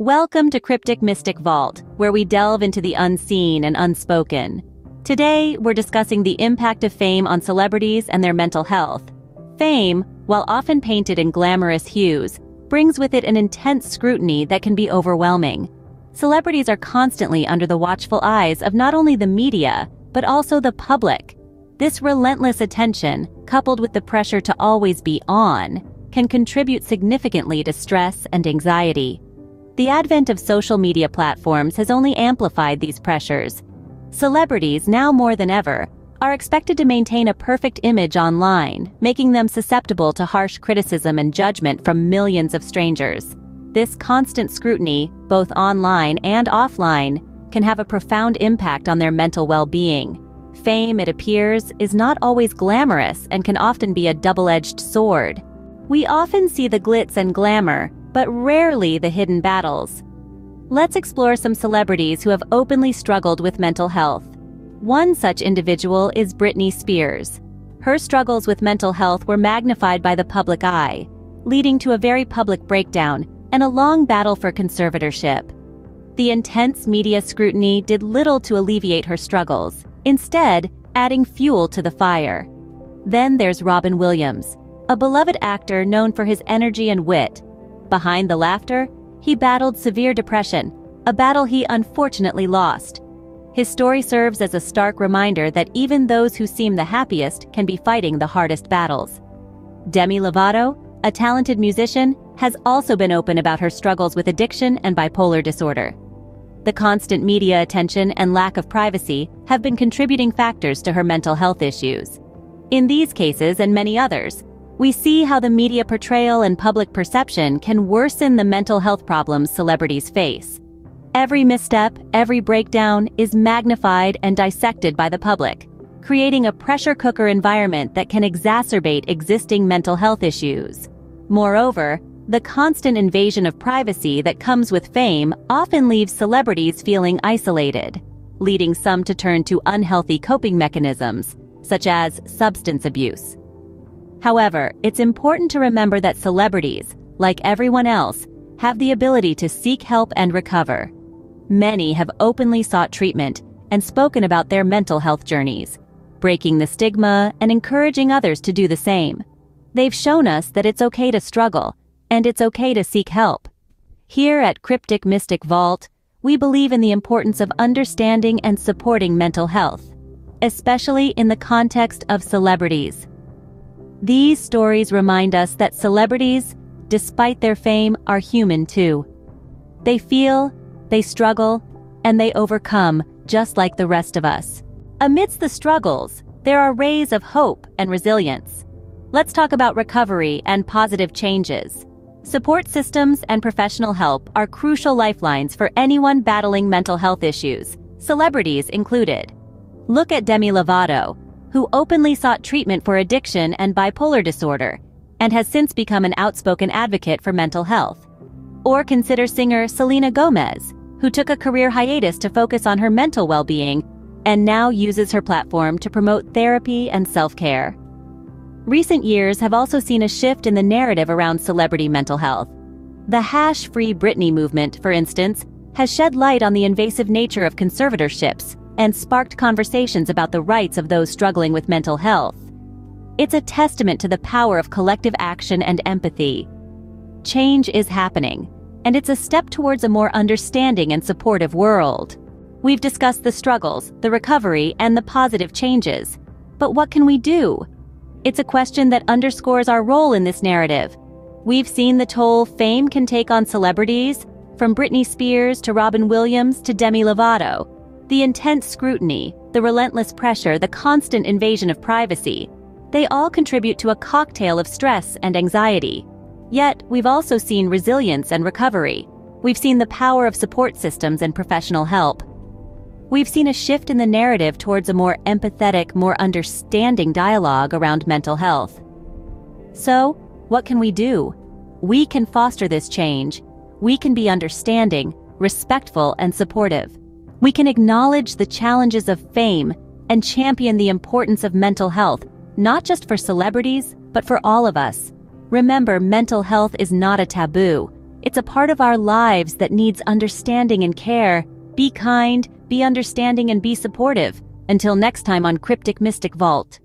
Welcome to Cryptic Mystic Vault, where we delve into the unseen and unspoken. Today, we're discussing the impact of fame on celebrities and their mental health. Fame, while often painted in glamorous hues, brings with it an intense scrutiny that can be overwhelming. Celebrities are constantly under the watchful eyes of not only the media, but also the public. This relentless attention, coupled with the pressure to always be on, can contribute significantly to stress and anxiety. The advent of social media platforms has only amplified these pressures. Celebrities, now more than ever, are expected to maintain a perfect image online, making them susceptible to harsh criticism and judgment from millions of strangers. This constant scrutiny, both online and offline, can have a profound impact on their mental well-being. Fame, it appears, is not always glamorous and can often be a double-edged sword. We often see the glitz and glamour, but rarely the hidden battles. Let's explore some celebrities who have openly struggled with mental health. One such individual is Britney Spears. Her struggles with mental health were magnified by the public eye, leading to a very public breakdown and a long battle for conservatorship. The intense media scrutiny did little to alleviate her struggles, instead, adding fuel to the fire. Then there's Robin Williams, a beloved actor known for his energy and wit, Behind the laughter, he battled severe depression, a battle he unfortunately lost. His story serves as a stark reminder that even those who seem the happiest can be fighting the hardest battles. Demi Lovato, a talented musician, has also been open about her struggles with addiction and bipolar disorder. The constant media attention and lack of privacy have been contributing factors to her mental health issues. In these cases and many others, we see how the media portrayal and public perception can worsen the mental health problems celebrities face. Every misstep, every breakdown is magnified and dissected by the public, creating a pressure cooker environment that can exacerbate existing mental health issues. Moreover, the constant invasion of privacy that comes with fame often leaves celebrities feeling isolated, leading some to turn to unhealthy coping mechanisms, such as substance abuse. However, it's important to remember that celebrities, like everyone else, have the ability to seek help and recover. Many have openly sought treatment and spoken about their mental health journeys, breaking the stigma and encouraging others to do the same. They've shown us that it's okay to struggle, and it's okay to seek help. Here at Cryptic Mystic Vault, we believe in the importance of understanding and supporting mental health, especially in the context of celebrities. These stories remind us that celebrities, despite their fame, are human too. They feel, they struggle, and they overcome, just like the rest of us. Amidst the struggles, there are rays of hope and resilience. Let's talk about recovery and positive changes. Support systems and professional help are crucial lifelines for anyone battling mental health issues, celebrities included. Look at Demi Lovato, who openly sought treatment for addiction and bipolar disorder, and has since become an outspoken advocate for mental health. Or consider singer Selena Gomez, who took a career hiatus to focus on her mental well-being and now uses her platform to promote therapy and self-care. Recent years have also seen a shift in the narrative around celebrity mental health. The hash-free Britney movement, for instance, has shed light on the invasive nature of conservatorships and sparked conversations about the rights of those struggling with mental health. It's a testament to the power of collective action and empathy. Change is happening, and it's a step towards a more understanding and supportive world. We've discussed the struggles, the recovery, and the positive changes. But what can we do? It's a question that underscores our role in this narrative. We've seen the toll fame can take on celebrities, from Britney Spears to Robin Williams to Demi Lovato. The intense scrutiny, the relentless pressure, the constant invasion of privacy, they all contribute to a cocktail of stress and anxiety. Yet, we've also seen resilience and recovery. We've seen the power of support systems and professional help. We've seen a shift in the narrative towards a more empathetic, more understanding dialogue around mental health. So, what can we do? We can foster this change. We can be understanding, respectful, and supportive we can acknowledge the challenges of fame and champion the importance of mental health, not just for celebrities, but for all of us. Remember, mental health is not a taboo. It's a part of our lives that needs understanding and care. Be kind, be understanding, and be supportive. Until next time on Cryptic Mystic Vault.